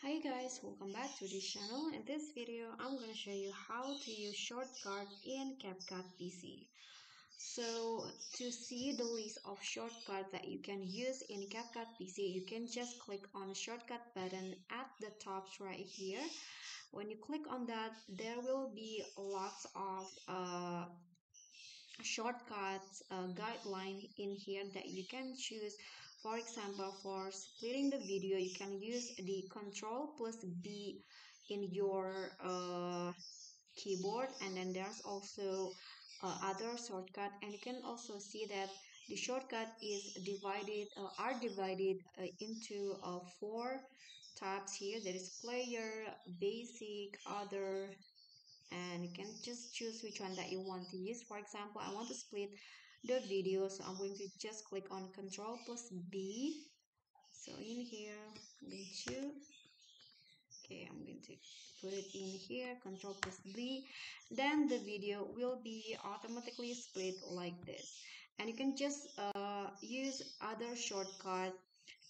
Hi guys, welcome back to this channel. In this video, I'm going to show you how to use shortcut in CapCut PC. So to see the list of shortcuts that you can use in CapCut PC, you can just click on the shortcut button at the top right here. When you click on that, there will be lots of uh, shortcuts uh, guideline in here that you can choose for example for splitting the video you can use the control plus b in your uh, keyboard and then there's also uh, other shortcut. And you can also see that the shortcut is divided uh, are divided uh, into uh, four tabs here. There is player basic other and you can just choose which one that you want to use. For example I want to split the video so I'm going to just click on control plus B. So in here I'm going to okay I'm going to put it in here control plus B. Then the video will be automatically split like this. And you can just uh, use other shortcut.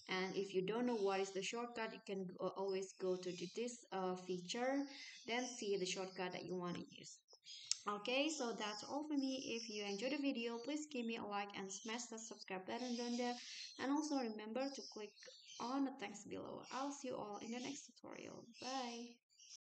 And if you don't know what is the shortcut you can always go to this uh, feature then see the shortcut that you want to use okay so that's all for me. If you enjoyed the video please give me a like and smash the subscribe button down there. And also remember to click on the thanks below. I'll see you all in the next tutorial. Bye